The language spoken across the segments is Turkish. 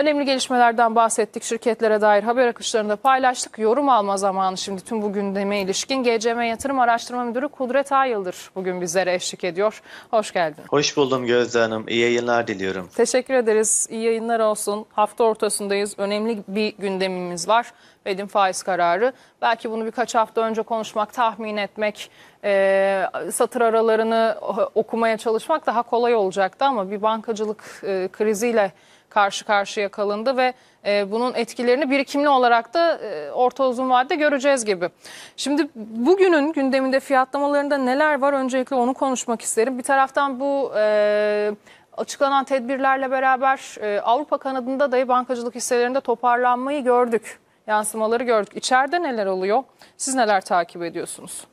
Önemli gelişmelerden bahsettik. Şirketlere dair haber akışlarını da paylaştık. Yorum alma zamanı şimdi tüm bu gündeme ilişkin. GCM Yatırım Araştırma Müdürü Kudret Ayıldır bugün bizlere eşlik ediyor. Hoş geldin. Hoş buldum Gözde Hanım. İyi yayınlar diliyorum. Teşekkür ederiz. İyi yayınlar olsun. Hafta ortasındayız. Önemli bir gündemimiz var. Bedim faiz kararı. Belki bunu birkaç hafta önce konuşmak, tahmin etmek, e, satır aralarını okumaya çalışmak daha kolay olacaktı ama bir bankacılık e, kriziyle karşı karşıya kalındı ve e, bunun etkilerini birikimli olarak da e, orta uzun vadede göreceğiz gibi. Şimdi bugünün gündeminde fiyatlamalarında neler var öncelikle onu konuşmak isterim. Bir taraftan bu e, açıklanan tedbirlerle beraber e, Avrupa kanadında dahi bankacılık hisselerinde toparlanmayı gördük. Yansımaları gördük. İçeride neler oluyor? Siz neler takip ediyorsunuz?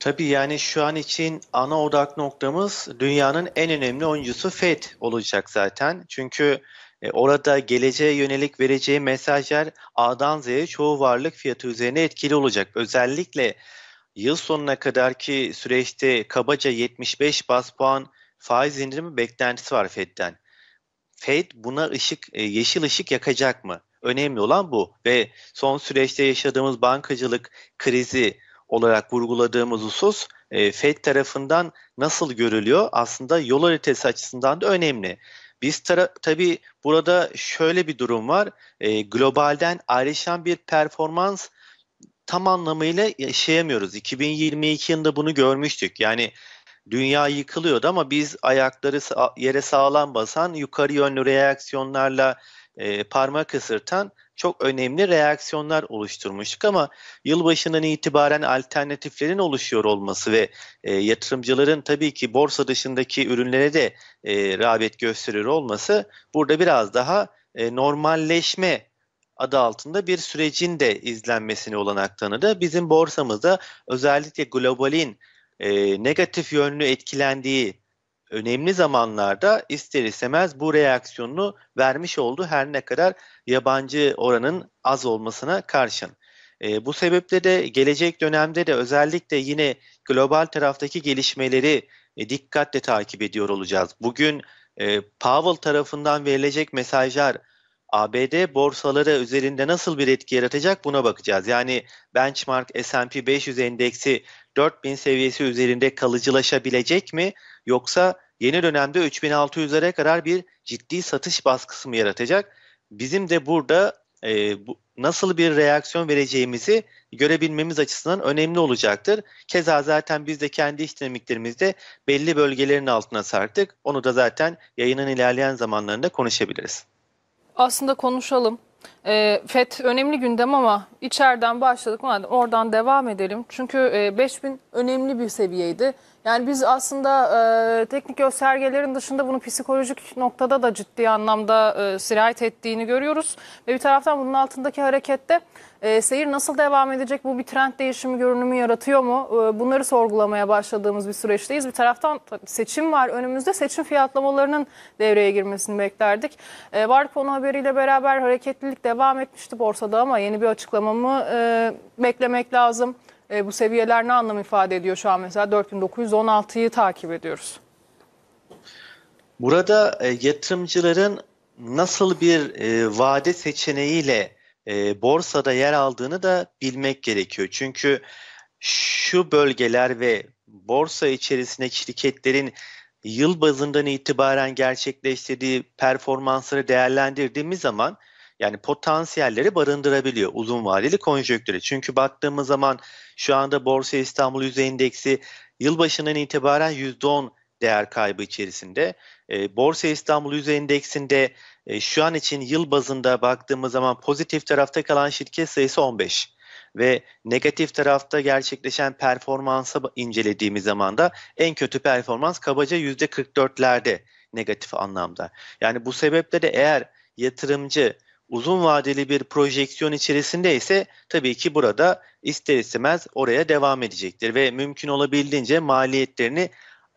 Tabii yani şu an için ana odak noktamız dünyanın en önemli oyuncusu Fed olacak zaten. Çünkü e, orada geleceğe yönelik vereceği mesajlar A'dan Z'ye çoğu varlık fiyatı üzerine etkili olacak. Özellikle yıl sonuna kadarki süreçte kabaca 75 bas puan faiz indirimi beklentisi var Fed'den. Fed buna ışık e, yeşil ışık yakacak mı? Önemli olan bu ve son süreçte yaşadığımız bankacılık krizi olarak vurguladığımız husus e, FED tarafından nasıl görülüyor? Aslında yol haritası açısından da önemli. Biz tabii burada şöyle bir durum var. E, globalden ayrışan bir performans tam anlamıyla yaşayamıyoruz. 2022 yılında bunu görmüştük. Yani dünya yıkılıyordu ama biz ayakları yere sağlam basan, yukarı yönlü reaksiyonlarla e, parmak ısırtan çok önemli reaksiyonlar oluşturmuştuk ama yılbaşından itibaren alternatiflerin oluşuyor olması ve e, yatırımcıların tabii ki borsa dışındaki ürünlere de e, rağbet gösteriyor olması burada biraz daha e, normalleşme adı altında bir sürecin de izlenmesini olanak tanıdı. Bizim borsamızda özellikle globalin e, negatif yönlü etkilendiği önemli zamanlarda ister istemez bu reaksiyonunu vermiş oldu her ne kadar yabancı oranın az olmasına karşın. E, bu sebeple de gelecek dönemde de özellikle yine global taraftaki gelişmeleri e, dikkatle takip ediyor olacağız. Bugün e, Powell tarafından verilecek mesajlar ABD borsaları üzerinde nasıl bir etki yaratacak buna bakacağız. Yani benchmark S&P 500 endeksi 4000 seviyesi üzerinde kalıcılaşabilecek mi yoksa yeni dönemde 3600'lere kadar bir ciddi satış baskısı mı yaratacak? Bizim de burada e, bu, nasıl bir reaksiyon vereceğimizi görebilmemiz açısından önemli olacaktır. Keza zaten biz de kendi iş dinamiklerimizde belli bölgelerin altına sarktık. Onu da zaten yayının ilerleyen zamanlarında konuşabiliriz. Aslında konuşalım. E, FED önemli gündem ama içeriden başladık. Oradan devam edelim. Çünkü e, 5000 önemli bir seviyeydi. Yani biz aslında e, teknik göstergelerin dışında bunu psikolojik noktada da ciddi anlamda e, sirayet ettiğini görüyoruz. Ve bir taraftan bunun altındaki harekette e, seyir nasıl devam edecek? Bu bir trend değişimi görünümü yaratıyor mu? E, bunları sorgulamaya başladığımız bir süreçteyiz. Bir taraftan seçim var önümüzde. Seçim fiyatlamalarının devreye girmesini beklerdik. E, Varlık fonu haberiyle beraber hareketlilik devam etmişti borsada ama yeni bir açıklamamı e, beklemek lazım. E, bu seviyeler ne anlam ifade ediyor şu an mesela 4916'yı takip ediyoruz. Burada e, yatırımcıların nasıl bir e, vade seçeneğiyle e, borsada yer aldığını da bilmek gerekiyor. Çünkü şu bölgeler ve borsa içerisindeki şirketlerin yıl bazından itibaren gerçekleştirdiği performansları değerlendirdiğimiz zaman yani potansiyelleri barındırabiliyor uzun vadeli konjonktüre. Çünkü baktığımız zaman şu anda Borsa İstanbul Yüzde Endeksi yılbaşından itibaren %10 değer kaybı içerisinde. E, Borsa İstanbul Yüzde Endeksinde e, şu an için yıl bazında baktığımız zaman pozitif tarafta kalan şirket sayısı 15 ve negatif tarafta gerçekleşen performansa incelediğimiz zaman da en kötü performans kabaca %44'lerde negatif anlamda. Yani bu sebeple de eğer yatırımcı uzun vadeli bir projeksiyon içerisinde ise tabii ki burada ister istemez oraya devam edecektir ve mümkün olabildiğince maliyetlerini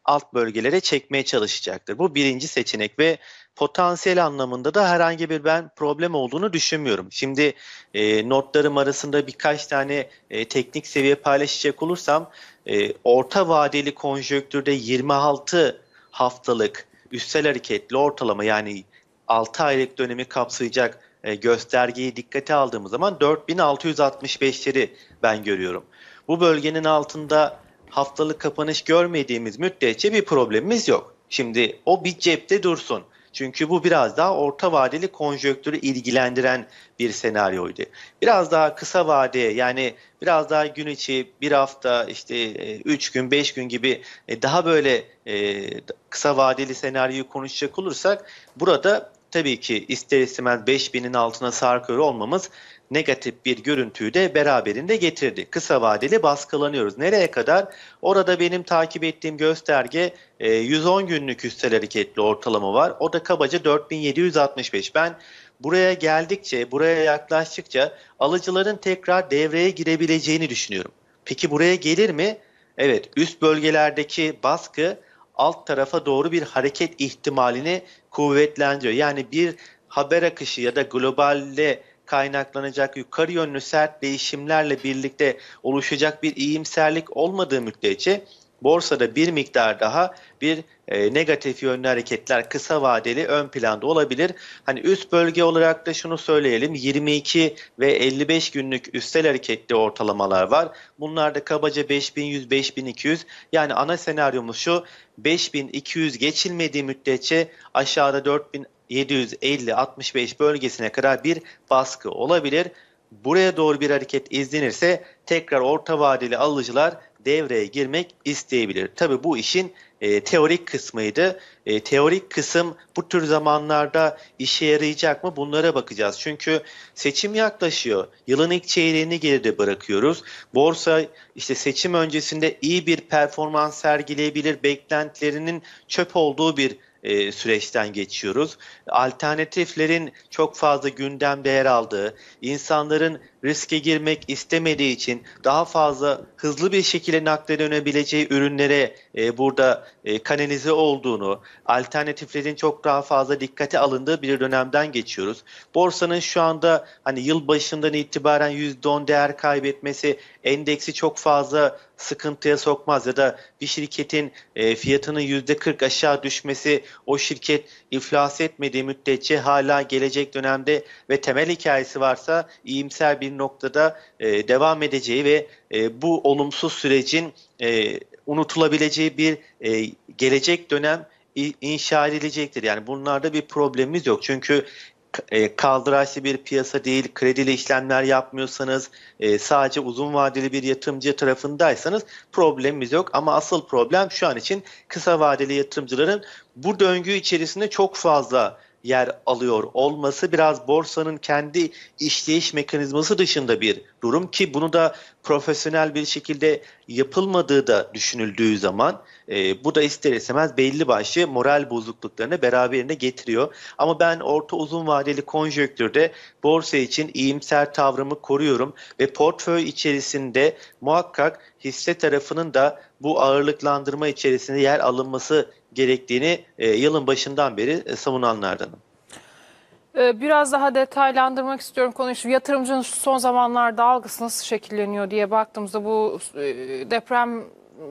alt bölgelere çekmeye çalışacaktır. Bu birinci seçenek ve potansiyel anlamında da herhangi bir ben problem olduğunu düşünmüyorum. Şimdi e, notlarım arasında birkaç tane e, teknik seviye paylaşacak olursam e, orta vadeli konjöktürde 26 haftalık üstel hareketli ortalama yani 6 aylık dönemi kapsayacak e, göstergeyi dikkate aldığımız zaman 4665'leri ben görüyorum. Bu bölgenin altında haftalık kapanış görmediğimiz müddetçe bir problemimiz yok. Şimdi o bir cepte dursun. Çünkü bu biraz daha orta vadeli konjonktürü ilgilendiren bir senaryoydu. Biraz daha kısa vadeye yani biraz daha gün içi bir hafta işte 3 gün 5 gün gibi e, daha böyle e, kısa vadeli senaryoyu konuşacak olursak burada tabii ki ister istemez 5000'in altına sarkıyor olmamız negatif bir görüntüyü de beraberinde getirdi. Kısa vadeli baskılanıyoruz. Nereye kadar? Orada benim takip ettiğim gösterge 110 günlük üstel hareketli ortalama var. O da kabaca 4765. Ben buraya geldikçe, buraya yaklaştıkça alıcıların tekrar devreye girebileceğini düşünüyorum. Peki buraya gelir mi? Evet, üst bölgelerdeki baskı alt tarafa doğru bir hareket ihtimalini kuvvetlendiriyor. Yani bir haber akışı ya da globalde kaynaklanacak yukarı yönlü sert değişimlerle birlikte oluşacak bir iyimserlik olmadığı müddetçe borsada bir miktar daha bir e, negatif yönlü hareketler kısa vadeli ön planda olabilir. Hani üst bölge olarak da şunu söyleyelim 22 ve 55 günlük üstel hareketli ortalamalar var. Bunlar da kabaca 5100 5200 yani ana senaryomuz şu 5200 geçilmediği müddetçe aşağıda 4000 750-65 bölgesine kadar bir baskı olabilir. Buraya doğru bir hareket izlenirse tekrar orta vadeli alıcılar devreye girmek isteyebilir. Tabi bu işin e, teorik kısmıydı. E, teorik kısım bu tür zamanlarda işe yarayacak mı bunlara bakacağız. Çünkü seçim yaklaşıyor. Yılın ilk çeyreğini geride bırakıyoruz. Borsa işte seçim öncesinde iyi bir performans sergileyebilir beklentilerinin çöp olduğu bir e, süreçten geçiyoruz. Alternatiflerin çok fazla gündemde yer aldığı, insanların riske girmek istemediği için daha fazla hızlı bir şekilde nakle dönebileceği ürünlere e, burada e, kanalize olduğunu, alternatiflerin çok daha fazla dikkate alındığı bir dönemden geçiyoruz. Borsanın şu anda hani yıl başından itibaren %10 değer kaybetmesi endeksi çok fazla sıkıntıya sokmaz ya da bir şirketin e, fiyatının %40 aşağı düşmesi o şirket iflas etmediği müddetçe hala gelecek dönemde ve temel hikayesi varsa iyimser bir noktada e, devam edeceği ve e, bu olumsuz sürecin e, unutulabileceği bir e, gelecek dönem inşa edilecektir. Yani bunlarda bir problemimiz yok. Çünkü e, kaldıraçlı bir piyasa değil, kredili işlemler yapmıyorsanız, e, sadece uzun vadeli bir yatırımcı tarafındaysanız problemimiz yok. Ama asıl problem şu an için kısa vadeli yatırımcıların bu döngü içerisinde çok fazla yer alıyor olması biraz borsanın kendi işleyiş mekanizması dışında bir durum ki bunu da profesyonel bir şekilde yapılmadığı da düşünüldüğü zaman e, bu da ister istemez belli başlı moral bozukluklarını beraberinde getiriyor. Ama ben orta uzun vadeli konjöktürde borsa için iyimser tavrımı koruyorum ve portföy içerisinde muhakkak hisse tarafının da bu ağırlıklandırma içerisinde yer alınması gerektiğini e, yılın başından beri e, savunanlardanım. Ee, biraz daha detaylandırmak istiyorum konuyu. Yatırımcının son zamanlarda algısı nasıl şekilleniyor diye baktığımızda bu e, deprem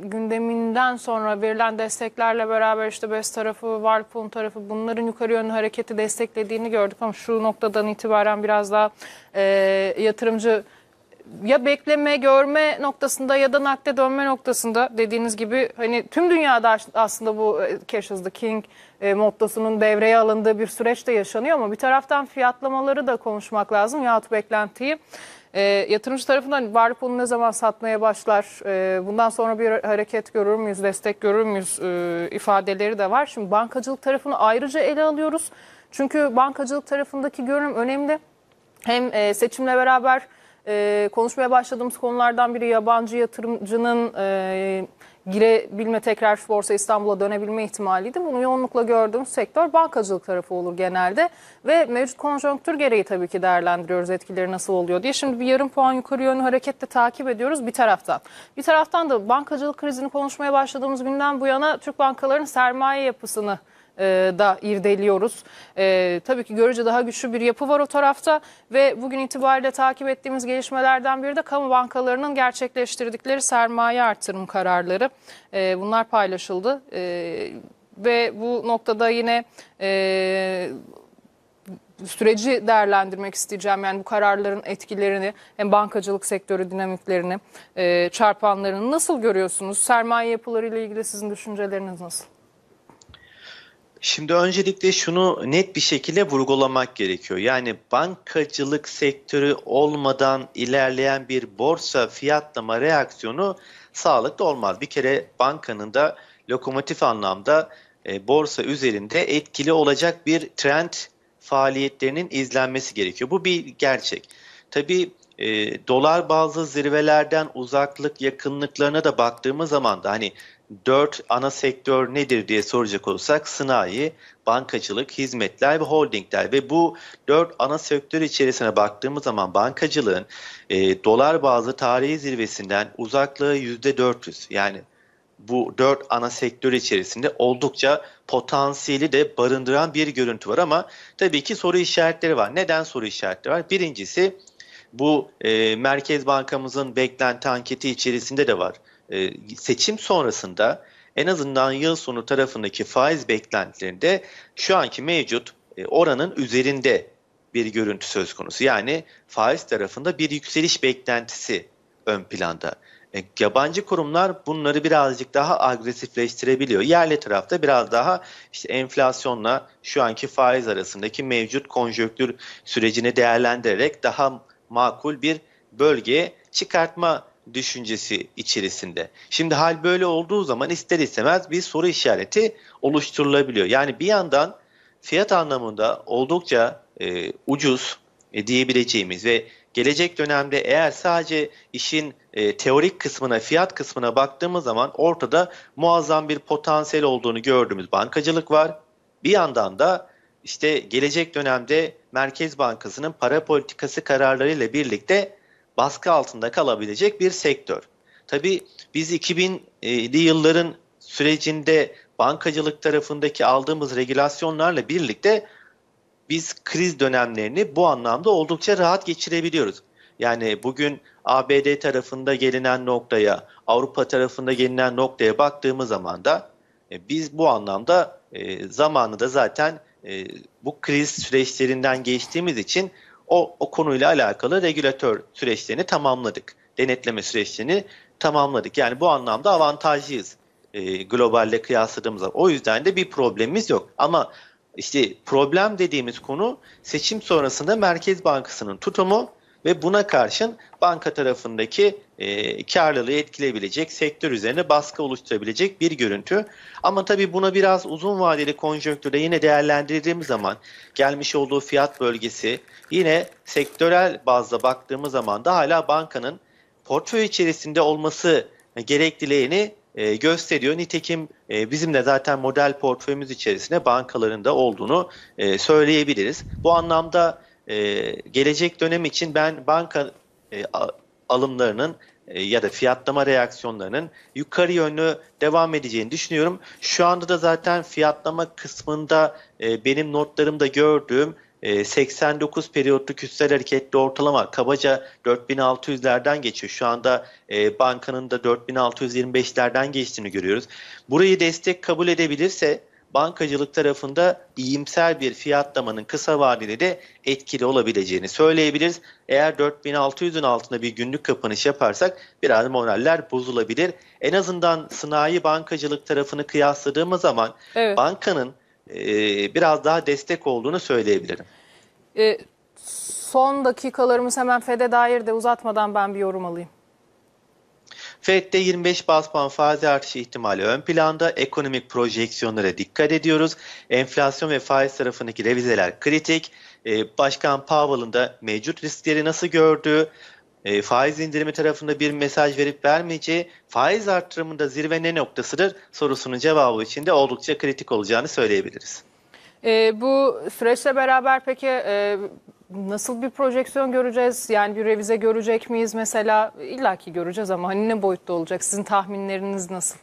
gündeminden sonra verilen desteklerle beraber işte BES tarafı, Varpun tarafı bunların yukarı yönlü hareketi desteklediğini gördük ama şu noktadan itibaren biraz daha e, yatırımcı ya bekleme, görme noktasında ya da nakde dönme noktasında dediğiniz gibi hani tüm dünyada aslında bu e, Cash is the King e, mottosunun devreye alındığı bir süreçte yaşanıyor ama bir taraftan fiyatlamaları da konuşmak lazım yahut beklentiyi. E, yatırımcı tarafından varlık bunu ne zaman satmaya başlar, e, bundan sonra bir hareket görür müyüz, destek görür müyüz e, ifadeleri de var. Şimdi bankacılık tarafını ayrıca ele alıyoruz. Çünkü bankacılık tarafındaki görünüm önemli. Hem e, seçimle beraber e, konuşmaya başladığımız konulardan biri yabancı yatırımcının e, girebilme tekrar Borsa İstanbul'a dönebilme ihtimaliydi. Bunu yoğunlukla gördüğümüz sektör bankacılık tarafı olur genelde ve mevcut konjonktür gereği tabii ki değerlendiriyoruz etkileri nasıl oluyor diye. Şimdi bir yarım puan yukarı yönlü hareketle takip ediyoruz bir taraftan. Bir taraftan da bankacılık krizini konuşmaya başladığımız günden bu yana Türk bankalarının sermaye yapısını e, da irdeliyoruz. E, tabii ki görece daha güçlü bir yapı var o tarafta ve bugün itibariyle takip ettiğimiz gelişmelerden biri de kamu bankalarının gerçekleştirdikleri sermaye artırım kararları. E, bunlar paylaşıldı. E, ve bu noktada yine e, süreci değerlendirmek isteyeceğim. Yani bu kararların etkilerini hem bankacılık sektörü dinamiklerini, e, çarpanlarını nasıl görüyorsunuz? Sermaye yapılarıyla ilgili sizin düşünceleriniz nasıl? Şimdi öncelikle şunu net bir şekilde vurgulamak gerekiyor. Yani bankacılık sektörü olmadan ilerleyen bir borsa fiyatlama reaksiyonu sağlıklı olmaz. Bir kere bankanın da lokomotif anlamda e, borsa üzerinde etkili olacak bir trend faaliyetlerinin izlenmesi gerekiyor. Bu bir gerçek. Tabii e, dolar bazı zirvelerden uzaklık yakınlıklarına da baktığımız zaman da hani dört ana sektör nedir diye soracak olursak sanayi, bankacılık, hizmetler ve holdingler ve bu dört ana sektör içerisine baktığımız zaman bankacılığın e, dolar bazı tarihi zirvesinden uzaklığı yüzde 400 yani bu dört ana sektör içerisinde oldukça potansiyeli de barındıran bir görüntü var ama tabii ki soru işaretleri var. Neden soru işaretleri var? Birincisi bu e, Merkez Bankamızın beklenti anketi içerisinde de var. E, seçim sonrasında en azından yıl sonu tarafındaki faiz beklentilerinde şu anki mevcut e, oranın üzerinde bir görüntü söz konusu. Yani faiz tarafında bir yükseliş beklentisi ön planda. E, yabancı kurumlar bunları birazcık daha agresifleştirebiliyor. Yerli tarafta biraz daha işte enflasyonla şu anki faiz arasındaki mevcut konjöktür sürecini değerlendirerek daha makul bir bölgeye çıkartma düşüncesi içerisinde. Şimdi hal böyle olduğu zaman ister istemez bir soru işareti oluşturulabiliyor. Yani bir yandan fiyat anlamında oldukça e, ucuz e, diyebileceğimiz ve gelecek dönemde eğer sadece işin e, teorik kısmına, fiyat kısmına baktığımız zaman ortada muazzam bir potansiyel olduğunu gördüğümüz bankacılık var. Bir yandan da işte gelecek dönemde Merkez Bankası'nın para politikası kararlarıyla birlikte baskı altında kalabilecek bir sektör. Tabii biz 2000'li yılların sürecinde bankacılık tarafındaki aldığımız regülasyonlarla birlikte biz kriz dönemlerini bu anlamda oldukça rahat geçirebiliyoruz. Yani bugün ABD tarafında gelinen noktaya, Avrupa tarafında gelinen noktaya baktığımız zaman da e, biz bu anlamda e, zamanı da zaten e, bu kriz süreçlerinden geçtiğimiz için o, o konuyla alakalı regülatör süreçlerini tamamladık. Denetleme süreçlerini tamamladık. Yani bu anlamda avantajlıyız e, globalle kıyasladığımızda. O yüzden de bir problemimiz yok. Ama işte problem dediğimiz konu seçim sonrasında Merkez Bankası'nın tutumu ve buna karşın banka tarafındaki e, karlılığı etkileyebilecek, sektör üzerine baskı oluşturabilecek bir görüntü. Ama tabii buna biraz uzun vadeli konjonktürde yine değerlendirdiğimiz zaman gelmiş olduğu fiyat bölgesi yine sektörel bazda baktığımız zaman da hala bankanın portföy içerisinde olması gerekliliğini e, gösteriyor. Nitekim e, bizim de zaten model portföyümüz içerisinde bankalarında olduğunu e, söyleyebiliriz. Bu anlamda e, gelecek dönem için ben banka e, alımlarının e, ya da fiyatlama reaksiyonlarının yukarı yönlü devam edeceğini düşünüyorum. Şu anda da zaten fiyatlama kısmında e, benim notlarımda gördüğüm 89 e, periyotluk üstel hareketli ortalama kabaca 4600'lerden geçiyor. Şu anda e, bankanın da 4625'lerden geçtiğini görüyoruz. Burayı destek kabul edebilirse bankacılık tarafında iyimser bir fiyatlamanın kısa vadede de etkili olabileceğini söyleyebiliriz. Eğer 4600'ün altında bir günlük kapanış yaparsak biraz moraller bozulabilir. En azından sanayi bankacılık tarafını kıyasladığımız zaman evet. bankanın e, biraz daha destek olduğunu söyleyebilirim. E, son dakikalarımız hemen FED'e dair de uzatmadan ben bir yorum alayım. FED'de 25 bas puan faiz artışı ihtimali ön planda. Ekonomik projeksiyonlara dikkat ediyoruz. Enflasyon ve faiz tarafındaki revizeler kritik. Ee, Başkan Powell'ın da mevcut riskleri nasıl gördüğü, e, faiz indirimi tarafında bir mesaj verip vermeyeceği, faiz arttırımında zirve ne noktasıdır sorusunun cevabı için de oldukça kritik olacağını söyleyebiliriz. E, bu süreçle beraber peki e, nasıl bir projeksiyon göreceğiz? Yani bir revize görecek miyiz mesela? İllaki göreceğiz ama hani ne boyutta olacak? Sizin tahminleriniz nasıl?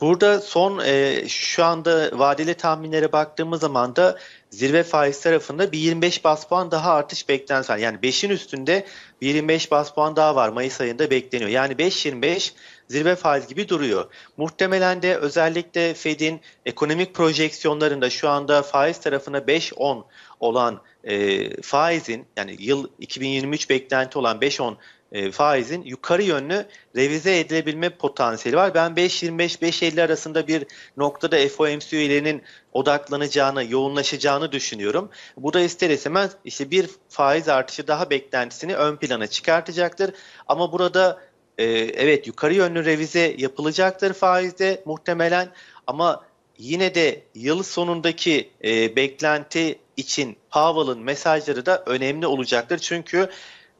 Burada son e, şu anda vadeli tahminlere baktığımız zaman da zirve faiz tarafında bir 25 bas puan daha artış beklentisi. Yani 5'in üstünde bir 25 bas puan daha var Mayıs ayında bekleniyor. Yani 5.25 zirve faiz gibi duruyor. Muhtemelen de özellikle Fed'in ekonomik projeksiyonlarında şu anda faiz tarafına 5-10 olan e, faizin yani yıl 2023 beklenti olan 5-10 e, faizin yukarı yönlü revize edilebilme potansiyeli var. Ben 5.25-5.50 arasında bir noktada FOMC üyelerinin odaklanacağını, yoğunlaşacağını düşünüyorum. Bu da ister istemez işte bir faiz artışı daha beklentisini ön plana çıkartacaktır. Ama burada e, evet yukarı yönlü revize yapılacaktır faizde muhtemelen ama yine de yıl sonundaki e, beklenti için Powell'ın mesajları da önemli olacaktır. Çünkü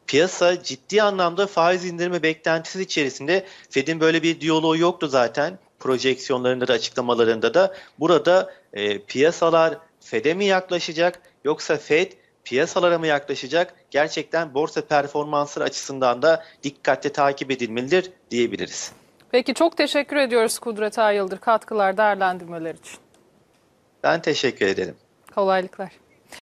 piyasa ciddi anlamda faiz indirme beklentisi içerisinde Fed'in böyle bir diyaloğu yoktu zaten projeksiyonlarında da açıklamalarında da. Burada e, piyasalar Fed'e mi yaklaşacak yoksa Fed piyasalara mı yaklaşacak? Gerçekten borsa performansları açısından da dikkatle takip edilmelidir diyebiliriz. Peki çok teşekkür ediyoruz Kudret Ay Yıldır katkılar, değerlendirmeler için. Ben teşekkür ederim. Kolaylıklar.